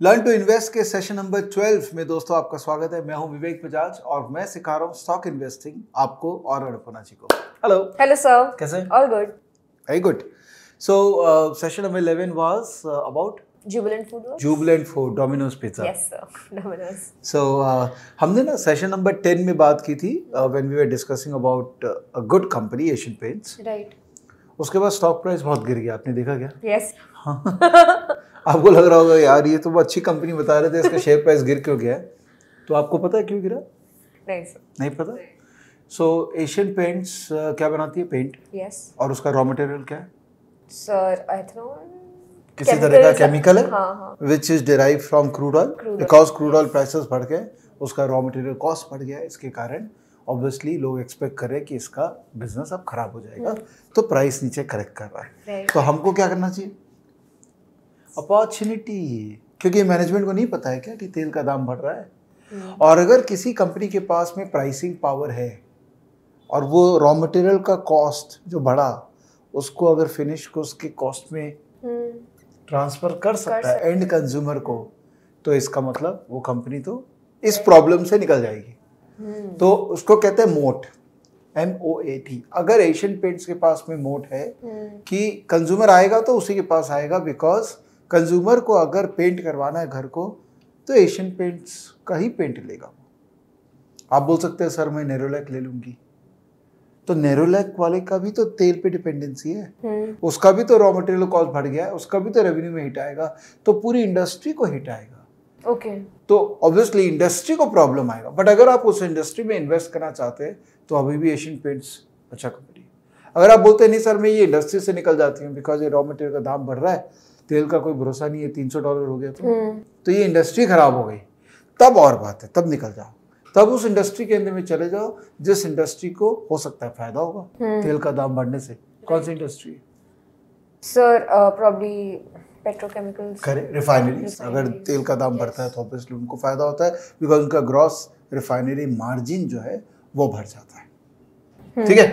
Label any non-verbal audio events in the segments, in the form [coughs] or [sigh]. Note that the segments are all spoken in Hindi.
लर्न टू इन्वेस्ट के सेशन नंबर 12 में दोस्तों आपका स्वागत है। मैं हूँ विवेक बजाज और मैं सिखा रहा हूँ स्टॉक इन्वेस्टिंग आपको और अड़पना जी को। Hello Hello, sir. कैसे All good. Very good so session number 11 was about Jubilant Food Domino's pizza. So हमने ना सेशन नंबर 10 में बात की थी when we were discussing about a good company Asian Paints Right. उसके बाद स्टॉक प्राइस बहुत गिर गया। आपने देखा क्या? Yes. [laughs] आपको लग रहा होगा यार ये तो वो अच्छी कंपनी बता रहे थे इसका शेयर प्राइस गिर क्यों गया? तो आपको पता है क्यों गिरा? Right, sir. नहीं पता? सो एशियन पेंट्स क्या बनाती है पेंट Yes. और उसका रॉ मटेरियल क्या है? Sir, ethanol. किसी तरह का केमिकल है. Which is derive from crude oil because crude oil prices बढ़ गए उसका रॉ मटेरियल कॉस्ट बढ़ गया इसके कारण ऑब्वियसली लोग एक्सपेक्ट कर रहे हैं कि इसका बिज़नेस अब खराब हो जाएगा। तो प्राइस नीचे करेक्ट कर रहा है। तो हमको क्या करना चाहिए? अपॉर्चुनिटी। क्योंकि मैनेजमेंट को नहीं पता है क्या कि तेल का दाम बढ़ रहा है? और अगर किसी कंपनी के पास में प्राइसिंग पावर है और वो रॉ मटेरियल का कॉस्ट जो बढ़ा उसको अगर फिनिश को उसके कॉस्ट में. ट्रांसफ़र कर सकता है एंड कंज्यूमर को तो इसका मतलब वो कंपनी तो इस प्रॉब्लम से निकल जाएगी। Hmm. तो उसको कहते हैं moat M O A T अगर एशियन पेंट्स के पास में मोट है. कि कंज्यूमर आएगा तो उसी के पास आएगा बिकॉज़ कंज्यूमर को अगर पेंट करवाना है घर को तो एशियन पेंट्स का ही पेंट लेगा वो। आप बोल सकते हैं सर मैं नेरोलैक ले लूँगी। तो नेरोलैक वाले का भी तो तेल पे डिपेंडेंसी है। Hmm. उसका भी तो रॉ मटेरियल कॉस्ट बढ़ गया है उसका भी तो रेवेन्यू में हिट आएगा तो पूरी इंडस्ट्री को हिट आएगा। Okay. तो ऑब्वियसली इंडस्ट्री को प्रॉब्लम आएगा। बट अगर आप उस इंडस्ट्री में इन्वेस्ट करना चाहते हैं तो अभी भी एशियन पेंट्स अच्छा कंपनी अगर आप बोलते हैं नहीं सर मैं ये इंडस्ट्री से निकल जाती हूँ बिकॉज़ ये रॉ मटेरियल का दाम बढ़ रहा है तेल का कोई भरोसा नहीं है तीन सौ डॉलर हो गया तो। Hmm. तो ये इंडस्ट्री खराब हो गई। तब और बात है तब निकल जाओ। तब उस इंडस्ट्री के अंदर में चले जाओ जिस इंडस्ट्री को हो सकता है फ़ायदा होगा हम्म। तेल का दाम बढ़ने से। कौन सी इंडस्ट्री है? Uh, probably petrochemicals. करें रिफाइनरीज अगर तेल का दाम बढ़ता है तो ऑब्वियसली उनको फ़ायदा होता है बिकॉज़ उनका ग्रॉस रिफाइनरी मार्जिन जो है वो बढ़ जाता है। ठीक है?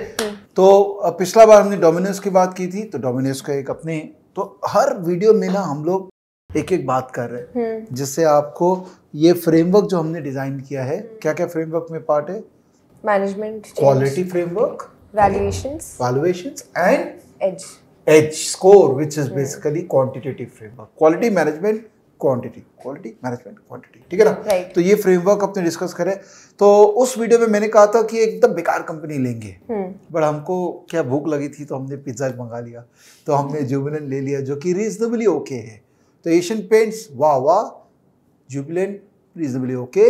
तो पिछला बार हमने डोमिनोज की बात की थी तो डोमिनोज का एक अपने तो हर वीडियो में ना हम लोग एक एक बात कर रहे हैं। जिससे आपको ये फ्रेमवर्क जो हमने डिज़ाइन किया है क्या क्या फ्रेमवर्क में पार्ट है? Management quality framework valuation and edge edge score which is basically quantitative framework quality management quantity quality management quantity ठीक है ना? Right. तो ये फ्रेमवर्क अपने डिस्कस करें। तो उस वीडियो में मैंने कहा था कि एकदम बेकार कंपनी लेंगे। Hmm. बट हमको क्या भूख लगी थी तो हमने पिज़्ज़ा मंगा लिया। तो हमने जुबिलेंट ले लिया जो कि रीजनेबली ओके है। तो एशियन पेंट्स वाह वाह जुबिलेंट रीजनेबली ओके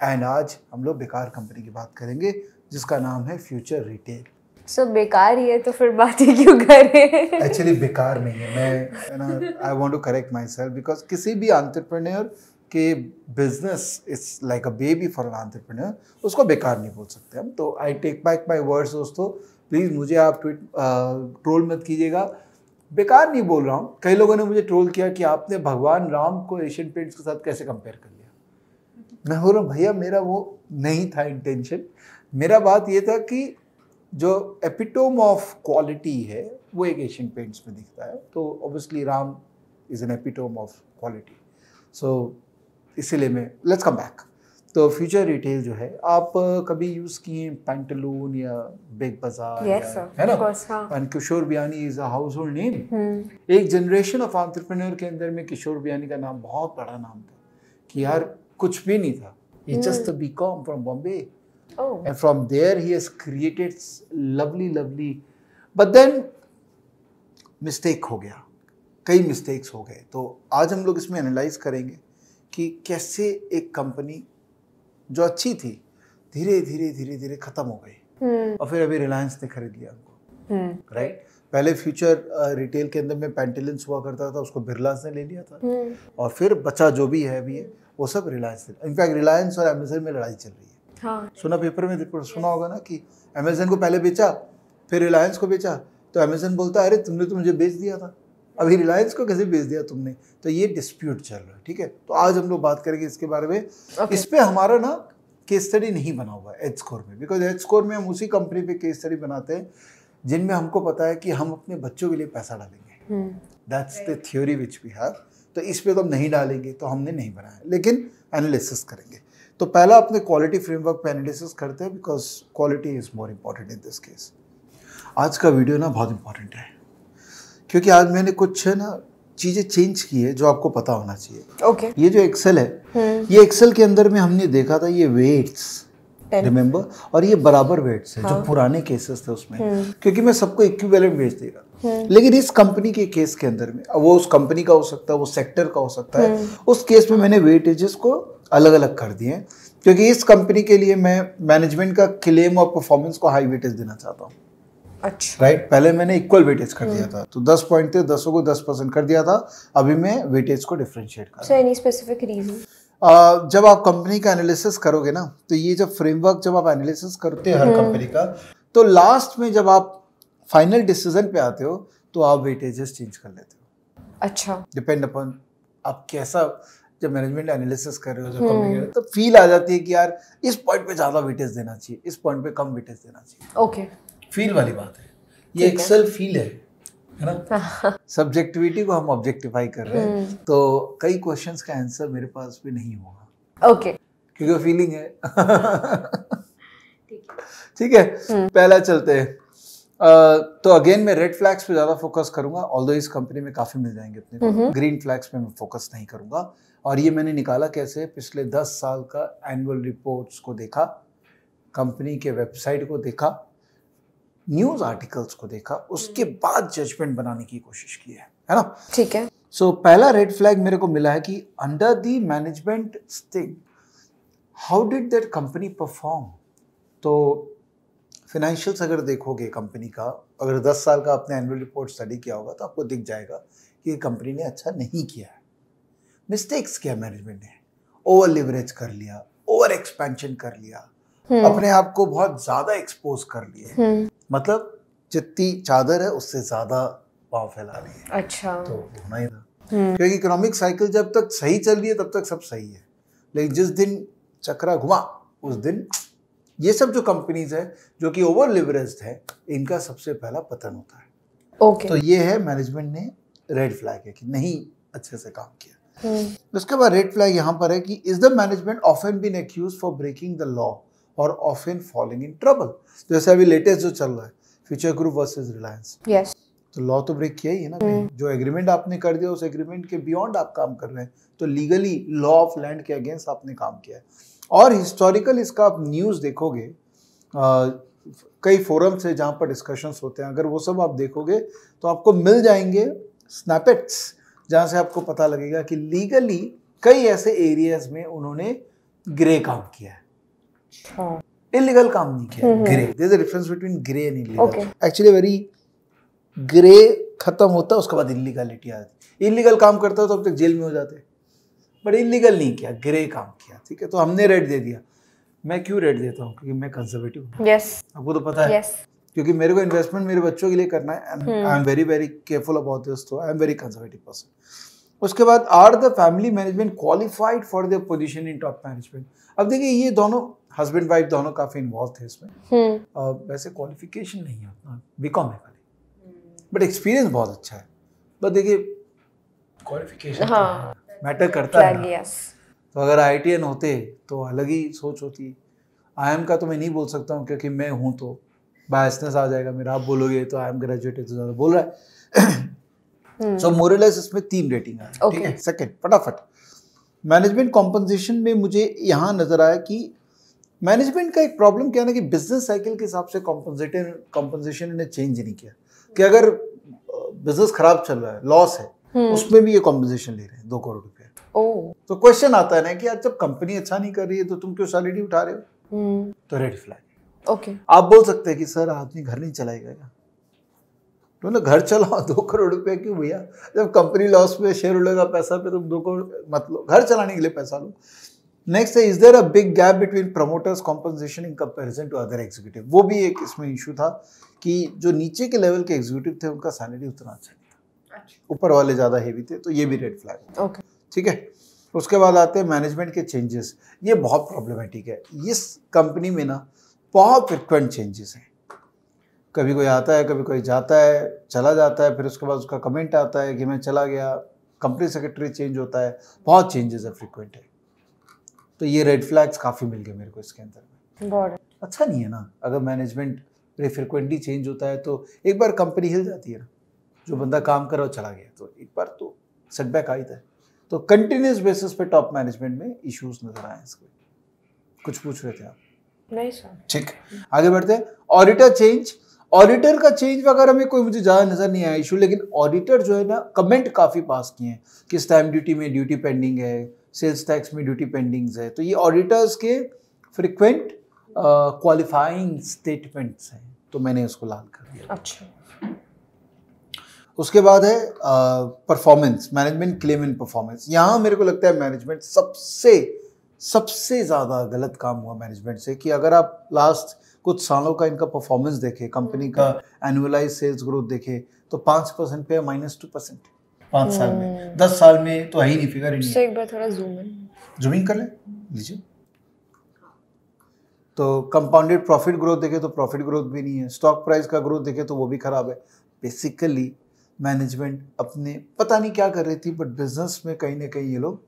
एंड आज हम लोग बेकार कंपनी की बात करेंगे जिसका नाम है फ्यूचर रिटेल So, बेकार ही है तो फिर बात ही क्यों करें? एक्चुअली बेकार नहीं है। मैं I want to correct myself because किसी भी एंटरप्रेन्योर के business is like a baby for an entrepreneur उसको बेकार नहीं बोल सकते हम। तो I take back my words दोस्तों। प्लीज़ मुझे आप ट्वीट ट्रोल मत कीजिएगा। बेकार नहीं बोल रहा हूँ। कई लोगों ने मुझे ट्रोल किया कि आपने भगवान राम को एशियन पेंट्स के साथ कैसे कंपेयर कर लिया। मैं बोल रहा हूँ, भैया, मेरा वो नहीं था इंटेंशन मेरा बात ये था कि जो एपिटोम ऑफ़ क्वालिटी है वो एक एशियन पेंट्स में दिखता है। तो obviously Ram is an epitome of quality so इसीलिए मैं let's come back to Future Retail जो है आप कभी यूज़ किए पैंटलून या बिग बाज़ार Yes, है ना. And Kishore Biyani is a household name. एक जनरेशन ऑफ़ एंटरप्रेन्योर के अंदर में किशोर बियानी का नाम बहुत बड़ा नाम था कि यार कुछ भी नहीं था। ही just B Com from Bombay Oh. and from there he has created lovely lovely but then mistake हो गया कई मिस्टेक्स हो गए तो आज हम लोग इसमें एनालाइज करेंगे कि कैसे एक कंपनी जो अच्छी थी धीरे धीरे धीरे धीरे खत्म हो गई Hmm. और फिर अभी रिलायंस ने खरीद लिया उनको Hmm. राइट पहले फ्यूचर रिटेल के अंदर में पेंटिलेंस हुआ करता था उसको बिरलास ने ले लिया था Hmm. और फिर बचा जो भी है अभी है वो सब रिलायंस ने इनफैक्ट रिलायंस और अमेजन में लड़ाई चल रही है हाँ. सुना पेपर में रिपोर्ट सुना होगा ना कि अमेजन को पहले बेचा फिर रिलायंस को बेचा तो अमेजन बोलता है अरे तुमने तो मुझे बेच दिया था। अभी रिलायंस को कैसे बेच दिया तुमने? तो ये डिस्प्यूट चल रहा है ठीक है? तो आज हम लोग बात करेंगे इसके बारे में। Okay. इस पे हमारा ना केस स्टडी नहीं बना हुआ है एच स्कोर में। बिकॉज़ एच स्कोर में हम उसी कंपनी पे केस स्टडी बनाते हैं जिनमें हमको पता है कि हम अपने बच्चों के लिए पैसा डालेंगे. That's the theory which we have तो इस पे तो हम नहीं डालेंगे तो हमने नहीं बनाया। लेकिन एनालिसिस करेंगे। तो पहला अपने क्वालिटी फ्रेमवर्क पे एनालिसिस करते हैं because quality is more important in this case आज का वीडियो ना बहुत इंपॉर्टेंट है। क्योंकि आज मैंने कुछ है ना चीज़ें चेंज की है जो आपको पता होना चाहिए। Okay okay. ये जो एक्सेल है ये एक्सेल के अंदर में हमने देखा था ये वेट्स रिमेम्बर और ये बराबर वेट्स है हाँ। जो पुराने केसेस थे उसमें। क्योंकि मैं सबको इक्विवेलेंट वेट्स देगा लेकिन इस कंपनी के केस के अंदर में वो उस कंपनी का हो सकता है वो सेक्टर का हो सकता है उस केस में मैंने वेटेजेस को अलग अलग कर दिए। क्योंकि इस कंपनी के लिए मैं मैनेजमेंट का क्लेम और परफॉर्मेंस को हाई वेटेज देना चाहता हूँ। अच्छा। राइट पहले मैंने इक्वल वेटेज कर दिया था। तो 10 पॉइंट थे दसों को 10 परसेंट कर दिया था। अभी मैं वेटेज को डिफ्रेंशिएट कर सो एनी स्पेसिफिक रीजन जब आप कंपनी का एनालिसिस करोगे ना तो ये जब फ्रेमवर्क जब आप एनालिसिस करते हैं हर कंपनी का तो लास्ट में जब आप फाइनल डिसीज़न पे आते हो तो आप वेटेजेस चेंज कर लेते हो। अच्छा। डिपेंड अपॉन आप कैसा जब मैनेजमेंट एनालिसिस कर रहे हो जब कंपनी तो फील आ जाती है कि यार इस पॉइंट पे ज़्यादा वेटेज देना चाहिए इस पॉइंट पे कम वेटेज देना चाहिए। ओके फील वाली बात है। ये एक्सेल फील है है ना? सब्जेक्टिविटी को हम ऑब्जेक्टिफाई कर रहे हैं। तो कई क्वेश्चंस का आंसर मेरे पास भी नहीं होगा ओके क्योंकि फीलिंग है। ठीक है। पहला चलते हैं। तो अगेन मैं रेड फ्लैग्स पे ज़्यादा फोकस करूँगा ऑल्दो इस कंपनी में काफ़ी मिल जाएँगे अपने ग्रीन फ्लैग्स पे मैं फोकस नहीं करूँगा। और ये मैंने निकाला कैसे? पिछले दस साल का एनुअल रिपोर्ट्स को देखा कंपनी के वेबसाइट को देखा न्यूज़ आर्टिकल्स को देखा उसके बाद जजमेंट बनाने की कोशिश की है है ना? ठीक है। सो so, पहला रेड फ्लैग मेरे को मिला है कि under the management thing how did that company perform तो फिनेंशियल्स अगर देखोगे कंपनी का अगर 10 साल का आपने एनुअल रिपोर्ट स्टडी किया होगा तो आपको दिख जाएगा कि कंपनी ने अच्छा नहीं किया है। मिस्टेक्स किया मैनेजमेंट ने। ओवर लिवरेज कर लिया ओवर एक्सपेंशन कर लिया। अपने आप को बहुत ज़्यादा एक्सपोज कर लिए। हम्म। मतलब जितनी चादर है उससे ज़्यादा पाँव फैला लिए अच्छा। तो होना ही था। हम्म। क्योंकि इकोनॉमिक साइकिल जब तक सही चल रही है तब तक सब सही है। लेकिन जिस दिन चक्रा घुमा उस दिन ये सब जो कंपनीज़ है जो कि ओवर लिवरेज्ड है इनका सबसे पहला पतन होता है। ओके तो ये है मैनेजमेंट ने रेड फ्लैग है कि नहीं अच्छे से काम किया। हम्म उसके बाद रेड फ्लैग यहाँ पर है कि is the management often been accuse for breaking the law और ऑफन फॉलोइंग इन ट्रबल जैसे अभी लेटेस्ट जो चल रहा है फ्यूचर ग्रुप वर्सेज रिलायंस तो लॉ तो ब्रेक किया ही है ना भाई। जो एग्रीमेंट आपने कर दिया उस एग्रीमेंट के बियॉन्ड आप काम कर रहे हैं तो लीगली लॉ ऑफ़ लैंड के अगेंस्ट आपने काम किया है। और हिस्टोरिकल इसका आप न्यूज़ देखोगे आ, कई फोरम से जहाँ पर डिस्कशंस होते हैं अगर वो सब आप देखोगे तो आपको मिल जाएँगे स्नैपेट्स जहाँ से आपको पता लगेगा कि लीगली कई ऐसे एरियाज़ में उन्होंने ग्रे काम किया है। हाँ। इलीगल काम नहीं किया grey there is a difference between grey and illegal actually very grey खत्म होता है उसके बाद इलीगलिटी आती है। इलीगल काम करता हो तो अब तक जेल में हो जाते बट इलीगल नहीं किया ग्रे काम किया ठीक है? तो हमने रेट दे दिया। मैं क्यों रेट देता हूँ? क्योंकि मैं कंजर्वेटिव हूँ। यस आपको तो पता है। यस क्योंकि मेरे को इन्वेस्टमेंट मेरे बच्चों के लिए करना है and I am very very careful about this तो I am very conservative person उसके बाद are the family management qualified for the position in top management अब देखिए ये दोनों हस्बैंड वाइफ दोनों काफ़ी इन्वॉल्व थे इसमें। अ, वैसे क्वालिफिकेशन नहीं है उतना बी कॉम है खाली। बट एक्सपीरियंस बहुत अच्छा है। बट देखिए क्वालिफिकेशन हाँ। मैटर करता है यस तो अगर आईटीएन होते तो अलग ही सोच होती। आई एम का तो मैं नहीं बोल सकता हूँ क्योंकि मैं हूँ तो। बायसनेस आ जाएगा मेरा। आप बोलोगे तो आई एम ग्रेजुएटेड तो ज़्यादा बोल रहा है। सो मोरलेस इसमें तीन रेटिंग है ठीक है? सेकंड फटाफट। मैनेजमेंट कॉम्पनसेशन में मुझे यहाँ नज़र आया कि मैनेजमेंट का एक प्रॉब्लम क्या ना कि बिज़नेस साइकिल के हिसाब से कॉम्पनसेशन कॉम्पनसेशन इन्हें चेंज नहीं किया। कि अगर बिज़नेस खराब चल रहा है लॉस है उसमें भी ये कॉम्पनसेशन ले रहे हैं दो करोड़ रुपए। तो क्वेश्चन आता है ना कि यार जब कंपनी अच्छा नहीं कर रही है तो तुम क्यों सैलरी उठा रहे हो? हम्म। तो रेड फ्लैग ओके आप बोल सकते हैं कि सर आदमी घर नहीं चलाएगा। क्या तो ना घर चलाओ दो करोड़ रुपए क्यों भैया? जब कंपनी लॉस में शेयर होल्डर का पैसा पे तुम दो करोड़ मत लो घर चलाने के लिए पैसा लो। नेक्स्ट है is there a big gap between promoters compensation in comparison to other executive वो भी एक इसमें इशू था कि जो नीचे के लेवल के एग्जीक्यूटिव थे उनका सैलरी उतना अच्छा नहीं था। ऊपर वाले ज़्यादा हेवी थे तो ये भी रेड फ्लैग ओके ठीक है? उसके बाद आते हैं मैनेजमेंट के चेंजेस ये बहुत प्रॉब्लमेटिक है। इस कंपनी में ना बहुत फ्रिक्वेंट चेंजेस हैं। कभी कोई आता है कभी कोई जाता है चला जाता है फिर उसके बाद उसका कमेंट आता है कि मैं चला गया कंपनी सेक्रेटरी चेंज होता है बहुत चेंजेस है फ्रिक्वेंट है। तो ये रेड फ्लैग्स काफ़ी मिल गए मेरे को इसके अंदर में। अच्छा नहीं है ना अगर मैनेजमेंट फ्रिक्वेंटली चेंज होता है तो एक बार कंपनी हिल जाती है ना जो बंदा काम कर रहा चला गया तो एक बार तो सेटबैक आई था तो कंटिन्यूस बेसिस पे टॉप मैनेजमेंट में इश्यूज़ नज़र आए इसको। कुछ पूछ रहे थे आप? नहीं सर। ठीक आगे बढ़ते ऑडिटर चेंज ऑडिटर का चेंज वगैरह में कोई मुझे ज़्यादा नज़र नहीं आया इशू लेकिन ऑडिटर जो है ना कमेंट काफ़ी पास किए हैं कि स्टैम्प ड्यूटी में ड्यूटी पेंडिंग है सेल्स टैक्स में ड्यूटी पेंडिंग है। तो ये ऑडिटर्स के फ्रिक्वेंट क्वालिफाइंग स्टेटमेंट्स हैं। तो मैंने उसको लाल कर दिया। अच्छा। उसके बाद है performance management claim in performance यहाँ मेरे को लगता है मैनेजमेंट सबसे सबसे ज़्यादा गलत काम हुआ मैनेजमेंट से कि अगर आप लास्ट कुछ सालों का इनका परफॉर्मेंस देखें कंपनी का एनुअलाइज सेल्स ग्रोथ देखें तो पाँच परसेंट पे माइनस टू परसेंट पाँच साल में। दस साल में तो है ही नहीं फिगर ही तो एक बार थोड़ा जूम इन जूमिंग कर ले लीजिए। तो कंपाउंडेड प्रॉफिट ग्रोथ देखे तो प्रॉफिट ग्रोथ भी नहीं है। स्टॉक प्राइस का ग्रोथ देखे तो वो भी खराब है। बेसिकली मैनेजमेंट अपने पता नहीं क्या कर रही थी बट बिज़नेस में कहीं ना कहीं ये लोग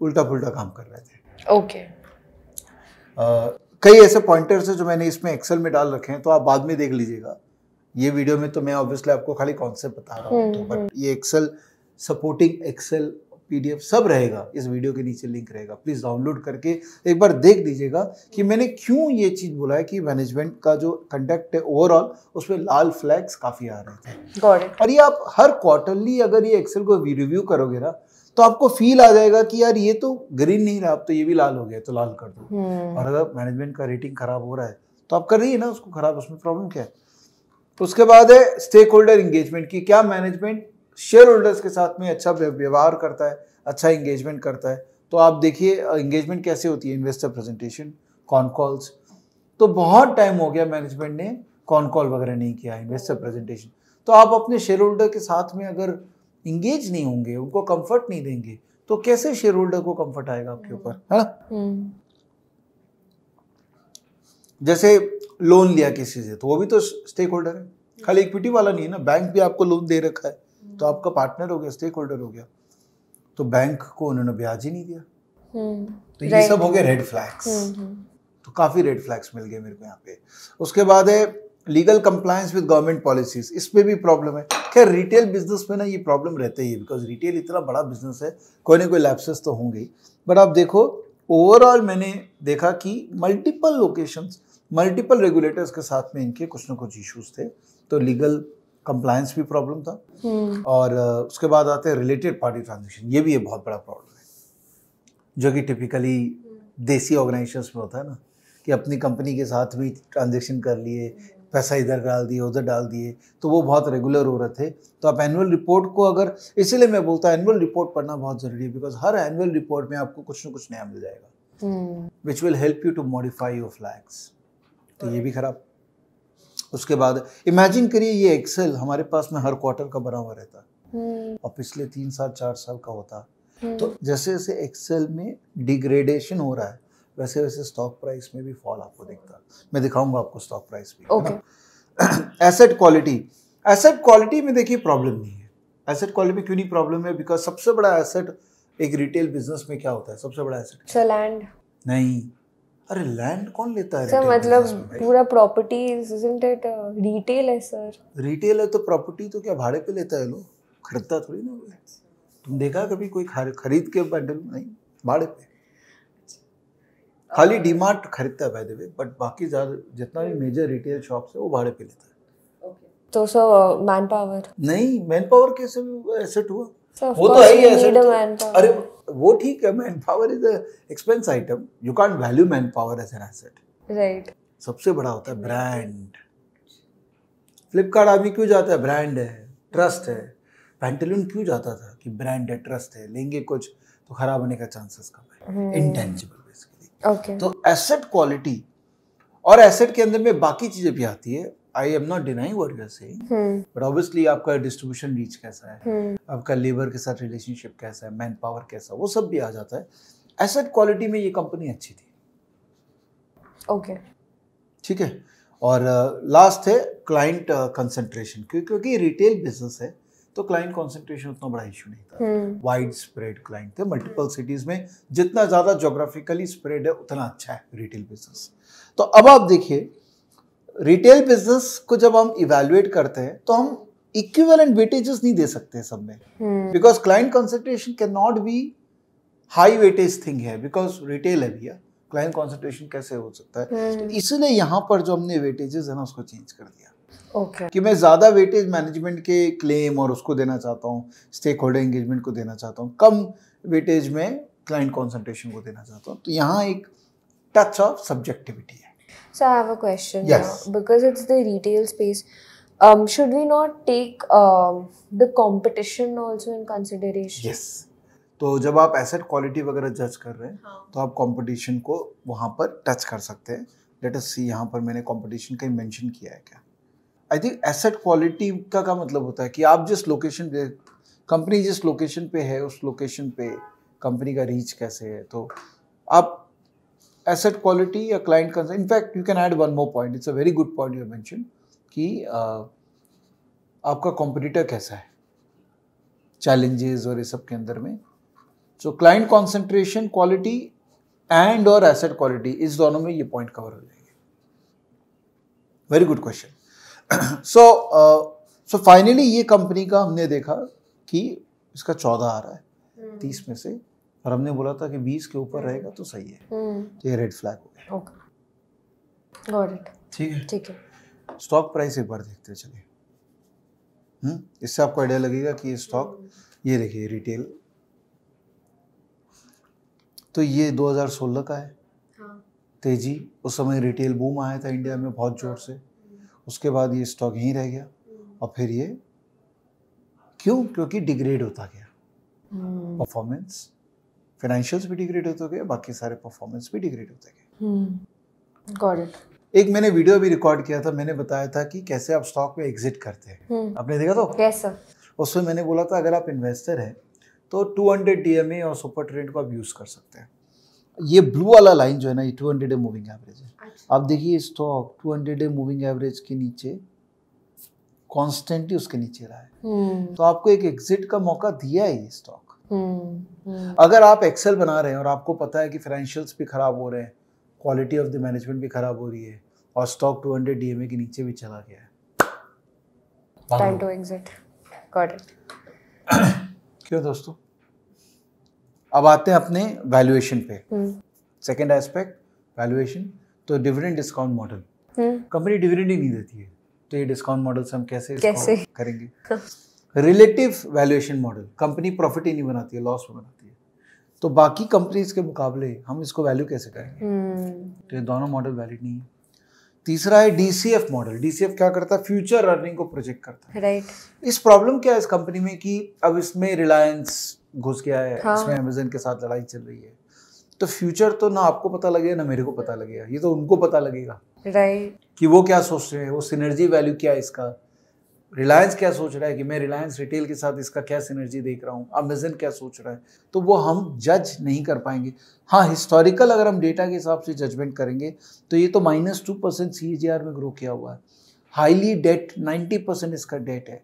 उल्टा पुल्टा काम कर रहे थे। ओके अ, कई ऐसे पॉइंटर्स हैं जो मैंने इसमें एक्सेल में डाल रखे हैं तो आप बाद में देख लीजिएगा। ये वीडियो में तो मैं ऑब्वियसली आपको खाली कॉन्सेप्ट बता रहा हूँ तो बट ये एक्सेल सपोर्टिंग एक्सेल पीडीएफ सब रहेगा। इस वीडियो के नीचे लिंक रहेगा। प्लीज़ डाउनलोड करके एक बार देख लीजिएगा कि मैंने क्यों ये चीज़ बोला है कि मैनेजमेंट का जो कंडक्ट है ओवरऑल उसमें लाल फ्लैग्स काफ़ी आ रहे थे। और ये आप हर क्वार्टरली अगर ये एक्सेल को रिव्यू करोगे ना तो आपको फील आ जाएगा कि यार ये तो ग्रीन नहीं रहा अब तो ये भी लाल हो गया तो लाल कर दो। हम्म। और अगर मैनेजमेंट का रेटिंग खराब हो रहा है तो आप कर रही है ना उसको खराब उसमें प्रॉब्लम क्या है? उसके बाद है स्टेक होल्डर इंगेजमेंट की क्या मैनेजमेंट शेयर होल्डर्स के साथ में अच्छा व्यवहार करता है अच्छा इंगेजमेंट करता है? तो आप देखिए इंगेजमेंट कैसे होती है इन्वेस्टर प्रेजेंटेशन कॉन कॉल्स तो बहुत टाइम हो गया मैनेजमेंट ने कॉन कॉल वगैरह नहीं किया इन्वेस्टर प्रेजेंटेशन तो आप अपने शेयर होल्डर के साथ में अगर इंगेज नहीं होंगे उनको कंफर्ट नहीं देंगे तो कैसे शेयर होल्डर को कंफर्ट आएगा आपके ऊपर है ना? हम्म। जैसे लोन लिया किसी से तो वो भी तो स्टेक होल्डर है। खाली इक्विटी वाला नहीं है ना बैंक भी आपको लोन दे रखा है तो आपका पार्टनर हो गया स्टेक होल्डर हो गया। तो बैंक को उन्होंने ब्याज ही नहीं दिया। हम्म। तो ये सब हो गए रेड फ्लैग्स हम्म तो काफ़ी रेड फ्लैग्स मिल गए मेरे को यहाँ पे। उसके बाद है legal compliance with government policies इसमें भी प्रॉब्लम है। खैर रिटेल बिज़नेस में ना ये प्रॉब्लम रहते ही है बिकॉज़ रिटेल इतना बड़ा बिज़नेस है कोई ना कोई लैप्सेस तो होंगे ही। बट आप देखो ओवरऑल मैंने देखा कि मल्टीपल लोकेशंस मल्टीपल रेगुलेटर्स के साथ में इनके कुछ ना कुछ इश्यूज़ थे। तो लीगल कंप्लायंस भी प्रॉब्लम था। हम्म। और उसके बाद आते हैं रिलेटेड पार्टी ट्रांजेक्शन ये भी एक बहुत बड़ा प्रॉब्लम है। जो कि टिपिकली देसी ऑर्गेनाइजेशंस में होता है ना कि अपनी कंपनी के साथ भी ट्रांजेक्शन कर लिए पैसा इधर डाल दिए उधर डाल दिए तो वो बहुत रेगुलर हो रहे थे। तो आप एनुअल रिपोर्ट को अगर इसीलिए मैं बोलता हूँ एनुअल रिपोर्ट पढ़ना बहुत ज़रूरी है बिकॉज़ हर एनुअल रिपोर्ट में आपको कुछ ना कुछ नया मिल जाएगा। Which will help you to modify your flags तो ये भी खराब। उसके बाद इमेजिन करिए ये एक्सेल हमारे पास में हर क्वार्टर का बना हुआ रहता। हम्म। और पिछले तीन साल चार साल का होता। हम्म। तो जैसे जैसे एक्सेल में डिग्रेडेशन हो रहा है वैसे वैसे स्टॉक प्राइस में भी फॉल आपको दिखता। मैं दिखाऊँगा आपको स्टॉक प्राइस भी okay asset quality asset quality में देखिए प्रॉब्लम नहीं है। एसेट क्वालिटी में क्यों नहीं प्रॉब्लम है? बिकॉज़ सबसे बड़ा एसेट एक रिटेल बिज़नेस में क्या होता है? सबसे बड़ा एसेट सर लैंड नहीं। अरे लैंड कौन लेता है सर मतलब? पूरा प्रॉपर्टीज़ इजंट इट रिटेल है सर रिटेल है तो प्रॉपर्टी तो क्या भाड़े पे लेता है लोग? खरीदता थोड़ी ना तुम देखा कभी कोई खरीद के बंडल नहीं भाड़े पे? खाली डीमार्ट खरीदता है बाय द वे बट बाकी ज़्यादा जितना भी मेजर रिटेल शॉप्स है वो भाड़े पे लेता है। तो सर मैन पावर नहीं मैन पावर कैसे एसेट हुआ। वो तो है ही मैन अरे वो ठीक है man power is expense item you can't value man power as an asset right सबसे बड़ा होता है ब्रांड फ्लिपकार्ट आदमी क्यों जाता है? ब्रांड है ट्रस्ट है। पेंटलून क्यों जाता था कि ब्रांड है ट्रस्ट है? लेंगे कुछ तो खराब होने का चांसेस कम है। इंटेंजिबल ओके तो एसेट क्वालिटी और एसेट के अंदर में बाकी चीज़ें भी आती है। I am not denying what you saying but obviously आपका डिस्ट्रीब्यूशन रीच कैसा है? हम्म आपका लेबर के साथ रिलेशनशिप कैसा है? मैन पावर कैसा वो सब भी आ जाता है। एसेट क्वालिटी में ये कंपनी अच्छी थी। ओके ठीक है? और लास्ट है क्लाइंट कंसंट्रेशन क्योंकि रिटेल बिज़नेस है। तो क्लाइंट कॉन्सेंट्रेशन उतना बड़ा इशू नहीं था। वाइड स्प्रेड क्लाइंट थे मल्टीपल सिटीज़ में जितना ज़्यादा जोग्राफिकली स्प्रेड है उतना अच्छा है रिटेल बिज़नेस तो अब आप देखिए रिटेल बिज़नेस को जब हम इवेल्युएट करते हैं तो हम इक्विवेलेंट वेटेजेस नहीं दे सकते सब में। Because client concentration can not be high weightage thing है बिकॉज़ रिटेल है भैया क्लाइंट कॉन्सेंट्रेशन कैसे हो सकता है? तो हम्म इसलिए यहाँ पर जो हमने वेटेजेस है ना उसको चेंज कर दिया। ओके कि मैं ज़्यादा वेटेज मैनेजमेंट के क्लेम और उसको देना चाहता हूँ स्टेक होल्डर एंगेजमेंट को देना चाहता हूँ कम वेटेज में क्लाइंट कॉन्सेंट्रेशन को देना चाहता हूँ तो यहाँ एक टच ऑफ़ सब्जेक्टिविटी है So I have a question Yes. now because it's the retail space. Um, should we not take um, the competition also in consideration? Yes तो जब आप एसेट क्वालिटी वगैरह जज कर रहे हैं हाँ. तो आप कंपटीशन को वहाँ पर टच कर सकते हैं लेट अस सी यहाँ पर मैंने कंपटीशन कहीं मेंशन किया है क्या आई थिंक एसेट क्वालिटी का क्या मतलब होता है कि आप जिस लोकेशन पे कंपनी जिस लोकेशन पे है उस लोकेशन पे कंपनी का रीच कैसे है? तो आप एसेट क्वालिटी या क्लाइंट का in fact you can add one more point it's a very good point you mention कि uh, आपका कॉम्पिटिटर कैसा है? चैलेंजेस और ये सब के अंदर में। So client concentration quality and और एसेट क्वालिटी इस दोनों में ये पॉइंट कवर हो जाएँगे। Very good question so so finally ये कंपनी का हमने देखा कि इसका चौदह आ रहा है तीस में से। और हमने बोला था कि बीस के ऊपर रहेगा तो सही है। Hmm. तो ये रेड फ्लैग हो गया. ठीक है? ठीक है. स्टॉक प्राइस एक बार देखते हैं चलिए। हम्म? इससे आपको आइडिया लगेगा कि ये स्टॉक ये देखिए रिटेल तो ये 2016 का है। हाँ. तेज़ी। उस समय रिटेल बूम आया था इंडिया में बहुत ज़ोर से। उसके बाद ये स्टॉक यहीं रह गया। और फिर ये क्यों? क्योंकि डिग्रेड होता गया. परफॉर्मेंस फाइनेंशियल्स भी डिग्रेड होते गए बाकी सारे परफॉर्मेंस भी डिग्रेड होते गए। it. एक मैंने वीडियो भी रिकॉर्ड किया था मैंने बताया था कि कैसे आप स्टॉक में एग्जिट करते हैं। Hmm. आपने देखा तो? Yes, उसमें मैंने बोला था अगर आप इन्वेस्टर हैं तो 200 डीएमए और सुपर ट्रेंड को आप यूज़ कर सकते हैं। ये ब्लू वाला लाइन जो है ना ये 200 डे मूविंग एवरेज है आप देखिए स्टॉक 200 डे मूविंग एवरेज के नीचे कॉन्स्टेंटली उसके नीचे रहा है Hmm. तो आपको एक एग्जिट का मौका दिया है ये स्टॉक Hmm. Hmm. अगर आप एक्सेल बना रहे हैं और आपको पता है कि फाइनेंशियल्स भी खराब हो रहे हैं क्वालिटी ऑफ़ द मैनेजमेंट भी खराब हो रही है और स्टॉक 200 हंड्रेड डीएमए के नीचे भी चला गया है Time to exit. Got it. क्यों दोस्तों अब आते हैं अपने वैल्यूएशन पे. सेकेंड एस्पेक्ट वैल्यूएशन तो dividend discount model. Company dividend ही नहीं देती है तो ये डिस्काउंट मॉडल से हम कैसे कैसे? करेंगे relative valuation model company profit ही नहीं बनाती है लॉस में बनाती है तो बाकी कंपनीज़ के मुकाबले हम इसको वैल्यू कैसे करेंगे Hmm. तो ये दोनों मॉडल वैलिड नहीं है तीसरा है डीसीएफ मॉडल डीसीएफ क्या करता है फ्यूचर अर्निंग को प्रोजेक्ट करता है Right. इस प्रॉब्लम क्या है इस कंपनी में कि अब इसमें रिलायंस घुस गया है हाँ। इसमें अमेजन के साथ लड़ाई चल रही है तो फ्यूचर तो ना आपको पता लगेगा ना मेरे को पता लगेगा ये तो उनको पता लगेगा Right. कि वो क्या सोच रहे हैं वो सिनर्जी वैल्यू क्या है इसका रिलायंस क्या सोच रहा है कि मैं रिलायंस रिटेल के साथ इसका क्या सिनर्जी देख रहा हूँ? अमेजन क्या सोच रहा है? तो वो हम जज नहीं कर पाएँगे। हाँ हिस्टोरिकल अगर हम डेटा के हिसाब से जजमेंट करेंगे तो ये तो माइनस टू परसेंट सी में ग्रो किया हुआ है। हाईली डेट नाइन्टी परसेंट इसका डेट है।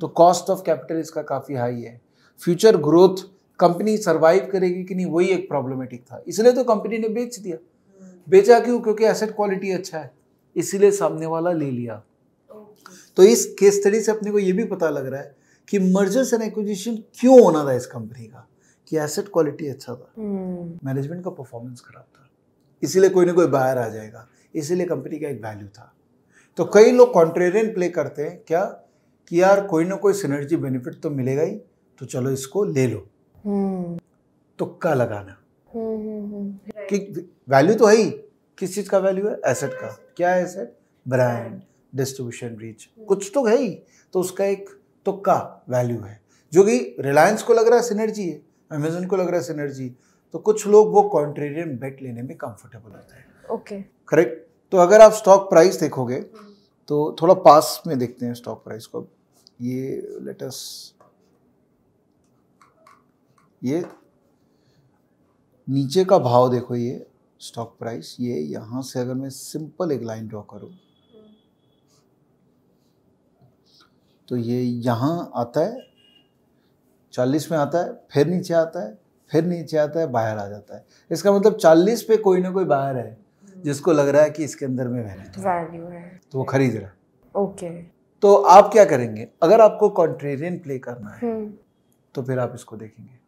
तो कॉस्ट ऑफ़ कैपिटल इसका काफ़ी हाई है। फ्यूचर ग्रोथ कंपनी सर्वाइव करेगी कि नहीं वही एक प्रॉब्लमेटिक था। इसलिए तो कंपनी ने बेच दिया। बेचा क्यों? क्योंकि एसेट क्वालिटी अच्छा है। इसीलिए सामने वाला ले लिया। तो इस केस स्टडी से अपने को ये भी पता लग रहा है कि मर्जर्स एंड एक्विजिशन क्यों होना था इस कंपनी का? कि एसेट क्वालिटी अच्छा था. मैनेजमेंट का परफॉर्मेंस खराब था। इसीलिए कोई ना कोई बाहर आ जाएगा। इसीलिए कंपनी का एक वैल्यू था। तो कई लोग कॉन्ट्रेरियन प्ले करते हैं। क्या? कि यार कोई ना कोई सिनर्जी बेनिफिट तो मिलेगा ही। तो चलो इसको ले लो। Hmm. तुक्का लगाना. Hmm. कि वैल्यू तो है ही। किस चीज़ का वैल्यू है? एसेट का। क्या है एसेट ब्रांड डिस्ट्रीब्यूशन रीच। कुछ तो है ही तो उसका एक तुक्का वैल्यू है जो कि रिलायंस को लग रहा है सिनर्जी है अमेजोन को लग रहा है सिनर्जी तो कुछ लोग वो कॉन्ट्रेरियन बेट लेने में कंफर्टेबल होते हैं। Okay. करेक्ट तो अगर आप स्टॉक प्राइस देखोगे तो थोड़ा पास में देखते हैं स्टॉक प्राइस को। ये लेटस ये नीचे का भाव देखो ये स्टॉक प्राइस ये यहाँ से अगर मैं सिंपल एक लाइन ड्रॉ करूँ तो ये यहाँ आता है चालीस में आता है फिर नीचे आता है फिर नीचे आता है बाहर आ जाता है। इसका मतलब चालीस पे कोई ना कोई बाहर है जिसको लग रहा है कि इसके अंदर में वैल्यू है। तो वो खरीद रहा है। ओके। तो आप क्या करेंगे? अगर आपको कॉन्ट्रेरियन प्ले करना है हम्म। तो फिर आप इसको देखेंगे।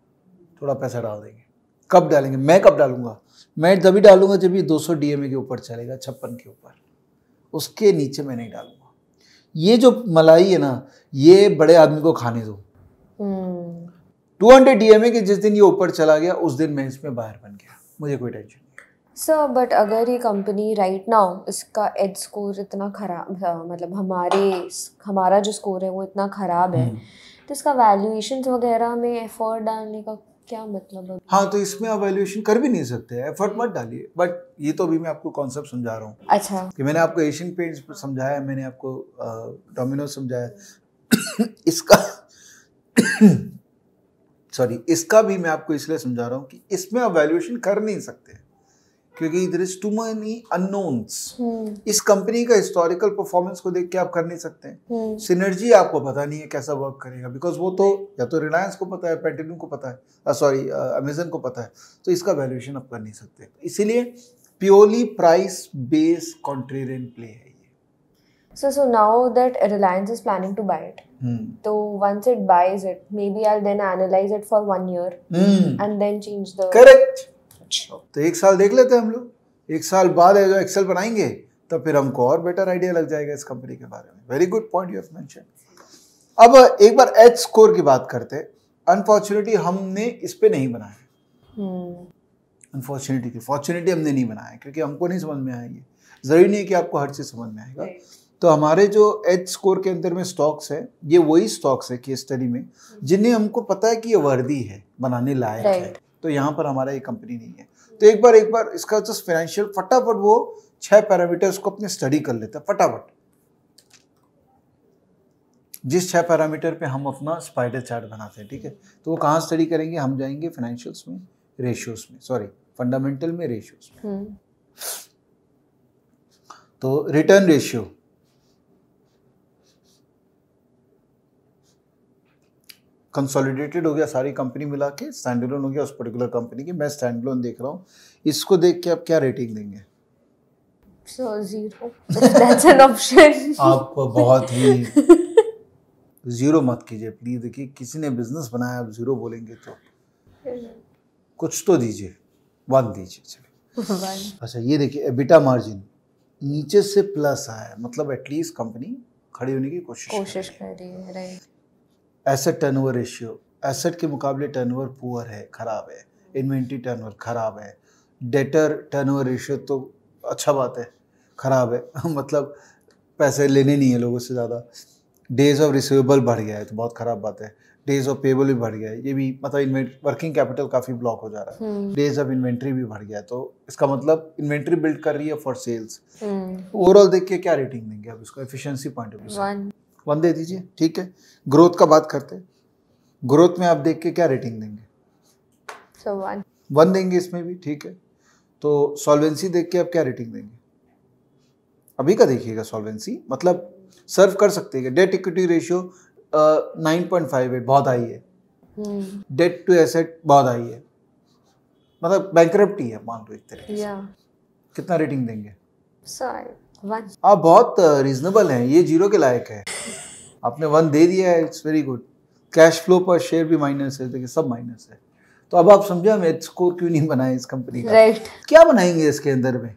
थोड़ा पैसा डाल देंगे। कब डालेंगे? मैं कब डालूँगा? मैं तभी डालूँगा जब ये 200 डीएमए के ऊपर चलेगा छप्पन के ऊपर। उसके नीचे मैं नहीं डालूँगा। ये जो मलाई है ना ये बड़े आदमी को खाने दो। हम्म। 200 डीएमए के जिस दिन ये ऊपर चला गया उस दिन मैं इसमें बाहर बन गया। मुझे कोई टेंशन सर बट अगर ये कंपनी राइट नाउ इसका एड स्कोर इतना खराब मतलब हमारे हमारा जो स्कोर है वो इतना खराब है हम्म। तो इसका वैल्यूएशन वगैरह में एफर्ट डालने का क्या मतलब है? हाँ तो इसमें आप वैल्यूएशन कर भी नहीं सकते एफर्ट मत डालिए। बट ये तो अभी मैं आपको कॉन्सेप्ट समझा रहा हूँ। अच्छा। कि मैंने आपको एशियन पेंट्स समझाया मैंने आपको डोमिनो समझाया। इसका [coughs] सॉरी इसका भी मैं आपको इसलिए समझा रहा हूँ कि इसमें आप वैल्यूएशन कर नहीं सकते। क्योंकि there is too many unknowns hmm. इस कंपनी का हिस्टोरिकल परफॉर्मेंस को देख के आप कर नहीं सकते। हम्म। सिनर्जी आपको पता नहीं है कैसा वर्क करेगा। बिकॉज़ वो तो या तो रिलायंस को पता है पेंटिन्यू को पता है सॉरी अमेजन को पता है। तो इसका वैल्यूएशन आप कर नहीं सकते। इसीलिए purely price base contrarian play है ये। So now that Reliance is planning to buy it, hmm. so once it buys it, maybe I'll then analyze it for one year hmm. and then change the. Correct अच्छा। तो एक साल देख लेते हैं हम लोग। एक साल बाद जो एक्सेल बनाएँगे तब फिर हमको और बेटर आइडिया लग जाएगा इस कंपनी के बारे में। Very good point you have mention अब एक बार एच स्कोर की बात करते हैं। अनफॉर्चुनेटली हमने इस पे नहीं बनाया. अनफॉर्चुनेटली की फॉर्चुनेटली हमने नहीं बनाया क्योंकि हमको नहीं समझ में आएगी ज़रूरी नहीं है कि आपको हर चीज़ समझ में आएगा। तो हमारे जो एच स्कोर के अंदर में स्टॉक्स है ये वही स्टॉक्स है केस स्टडी में जिन्हें हमको पता है कि ये वर्दी है बनाने लायक है. तो यहाँ पर हमारा ये कंपनी नहीं है। तो एक बार एक बार इसका जस्ट फाइनेंशियल फटाफट वो छह पैरामीटर्स को अपने स्टडी कर लेता हैं फटाफट। जिस छह पैरामीटर पे हम अपना स्पाइडर चार्ट बनाते हैं ठीक है? तो वो कहाँ स्टडी करेंगे? हम जाएँगे फाइनेंशियल्स में रेशियोज में सॉरी फंडामेंटल में रेशियोज में। Hmm. तो रिटर्न रेशियो कंसोलिडेटेड हो गया सारी कंपनी मिला के स्टैंड हो गया उस पर्टिकुलर कंपनी की। मैं स्टैंड देख रहा हूँ। इसको देख के आप क्या रेटिंग देंगे? So zero. That's an option. आप बहुत ही ज़ीरो मत कीजिए प्लीज़ देखिए किसी ने बिज़नेस बनाया आप ज़ीरो बोलेंगे तो। कुछ तो दीजिए। वन दीजिए चलिए। अच्छा ये देखिए एबिटा मार्जिन नीचे से प्लस आया। मतलब एटलीस्ट कंपनी खड़ी होने की कोशिश कोशिश कर रही है right asset turnover ratio asset के मुकाबले टर्नओवर पुअर है खराब है। इन्वेंट्री टर्नओवर खराब है। डेटर टर्नओवर रेशियो तो अच्छा बात है खराब है। [laughs] मतलब पैसे लेने नहीं है लोगों से ज़्यादा। डेज़ ऑफ़ रिसीवेबल बढ़ गया है तो बहुत ख़राब बात है। डेज़ ऑफ़ पेबल भी बढ़ गया है। ये भी मतलब इन्वेंट वर्किंग कैपिटल काफ़ी ब्लॉक हो जा रहा है। डेज़ ऑफ़ इन्वेंट्री भी बढ़ गया है तो इसका मतलब इन्वेंट्री बिल्ड कर रही है फॉर सेल्स ओवरऑल देख के क्या रेटिंग देंगे आप इसको? एफिशिएंसी पॉइंट ऑफ़ व्यू से। वन दे दीजिए ठीक है? ग्रोथ का बात करते हैं। ग्रोथ में आप देख के क्या रेटिंग देंगे? सो वन वन देंगे इसमें भी ठीक है? तो सॉल्वेंसी देख के आप क्या रेटिंग देंगे? अभी का देखिएगा सॉल्वेंसी मतलब सर्व कर सकते हैं debt equity ratio nine point five eight बहुत हाई है। डेट टू एसेट बहुत हाई है। मतलब बैंक ही मान लो एक तरह से। कितना रेटिंग देंगे? वन। आप बहुत रीजनेबल हैं ये ज़ीरो के लायक है। आपने वन दे दिया है it's very good cash flow per share भी माइनस है देखिए सब माइनस है। तो अब आप समझे हम स्कोर क्यों नहीं बनाए इस कंपनी का? राइट क्या बनाएँगे इसके अंदर में?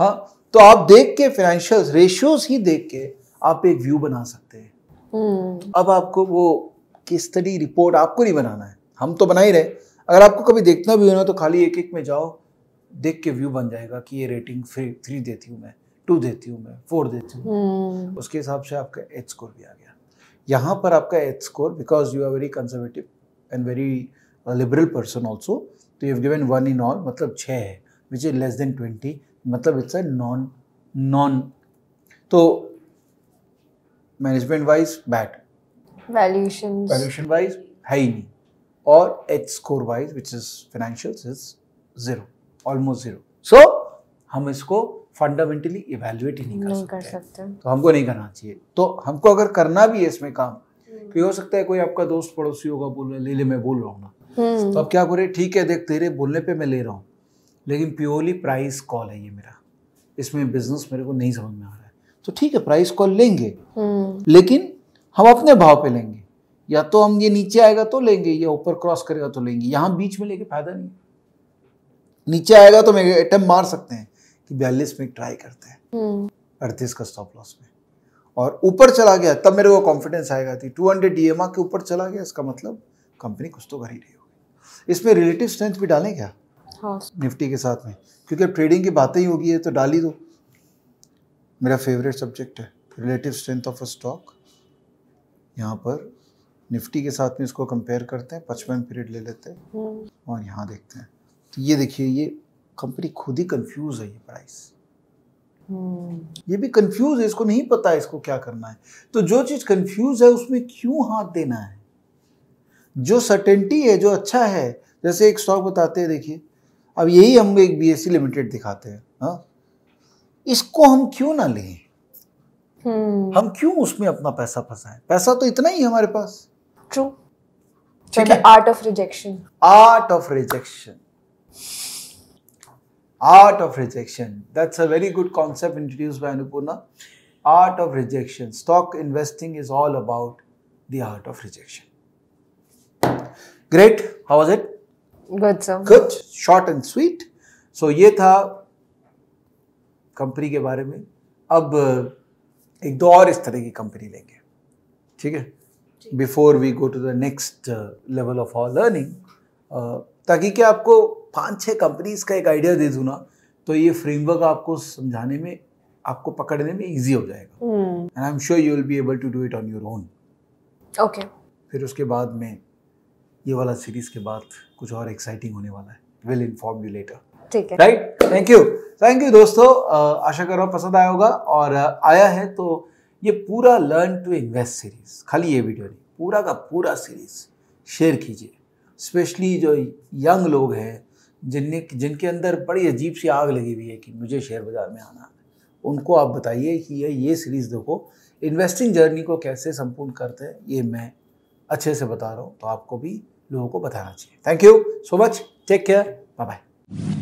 हाँ तो आप देख के फाइनेंशियल रेशियोज ही देख के आप एक व्यू बना सकते हैं। हम्म। अब आपको वो केस स्टडी रिपोर्ट आपको नहीं बनाना है। हम तो बना ही रहे। अगर आपको कभी देखना भी होना तो खाली एक एक में जाओ देख के व्यू बन जाएगा कि ये रेटिंग थ्री थ्री देती हूँ मैं। टू देती हूँ मैं फोर देती हूँ हम्म। उसके हिसाब से आपका एच स्कोर भी आ गया। यहाँ पर आपका H score because you are very conservative and very liberal person also तो you given one in all मतलब छः है which is less than twenty मतलब इट्स अ नॉन नॉन तो management wise bad valuations valuation wise है ही नहीं और H score wise which is financial is zero almost zero so हम इसको फंडामेंटली इवेल्युएट ही नहीं कर नहीं सकते कर सकते। तो हमको नहीं करना चाहिए। तो हमको अगर करना भी है इसमें काम कि हो सकता है कोई आपका दोस्त पड़ोसी होगा बोल रहा ले ले मैं बोल रहा हूँ ना। हम्म। तो अब क्या करें? ठीक है देख तेरे बोलने पे मैं ले रहा हूँ। लेकिन प्योरली प्राइस कॉल है ये मेरा। इसमें बिज़नेस मेरे को नहीं समझ में आ रहा है। तो ठीक है प्राइस कॉल लेंगे। हम्म। लेकिन हम अपने भाव पे लेंगे। या तो हम ये नीचे आएगा तो लेंगे या ऊपर क्रॉस करेगा तो लेंगे। यहाँ बीच में लेके फ़ायदा नहीं नीचे आएगा तो मैं अटेम्प मार सकते हैं। कि बयालीस में ट्राई करते हैं। हम्म। अड़तीस का स्टॉप लॉस में। और ऊपर चला गया तब मेरे को कॉन्फिडेंस आएगा थी टू हंड्रेड डी के ऊपर चला गया इसका मतलब कंपनी कुछ तो कर ही रही होगी। इसमें रिलेटिव स्ट्रेंथ भी डालें क्या? हाँ। निफ्टी के साथ में। क्योंकि ट्रेडिंग की बातें ही होगी है तो डाल ही दो। मेरा फेवरेट सब्जेक्ट है relative strength of a stock यहाँ पर निफ्टी के साथ में इसको कंपेयर करते हैं पचपन पीरियड ले लेते हैं। हम्म। और यहाँ देखते हैं। तो ये देखिए ये कंपनी खुद ही कंफ्यूज है ये प्राइस हम्म। ये भी कंफ्यूज है इसको नहीं पता इसको क्या करना है। तो जो चीज़ कंफ्यूज है उसमें क्यों हाथ देना है? जो सर्टेनिटी है जो अच्छा है जैसे एक स्टॉक बताते हैं देखिए। अब यही हम एक बी लिमिटेड दिखाते हैं हाँ। इसको हम क्यों ना लें? हम्म। हम क्यों उसमें अपना पैसा फंसाएँ? पैसा तो इतना ही हमारे पास। True art of rejection art of rejection art of rejection that's a very good concept introduce by Anupurna art of rejection stock investing is all about the art of rejection great how was it good sir good short and sweet so ये था कंपनी के बारे में अब एक दो और इस तरह की कंपनी लेंगे ठीक है before we go to the next level of our learning ताकि क्या आपको पाँच छह कंपनीज़ का एक आइडिया दे दूँ ना तो ये फ्रेमवर्क आपको समझाने में आपको पकड़ने में इजी हो जाएगा। And I am sure you will be able to do it on your own okay. फिर उसके बाद में ये वाला सीरीज़ के बाद कुछ और एक्साइटिंग होने वाला है। विल इन्फॉर्म यू लेटर ठीक है। Right thank you thank you दोस्तों. आशा कर रहा हूँ पसंद आया होगा और आया है तो ये पूरा लर्न टू इन्वेस्ट सीरीज़ खाली ये वीडियो नहीं पूरा का पूरा सीरीज़ शेयर कीजिए। स्पेशली जो यंग लोग हैं जिनने, जिनके अंदर बड़ी अजीब सी आग लगी हुई है कि मुझे शेयर बाज़ार में आना है। उनको आप बताइए कि ये ये सीरीज़ देखो। इन्वेस्टिंग जर्नी को कैसे संपूर्ण करते हैं, ये मैं अच्छे से बता रहा हूँ तो आपको भी लोगों को बताना चाहिए। Thank you so much take care bye bye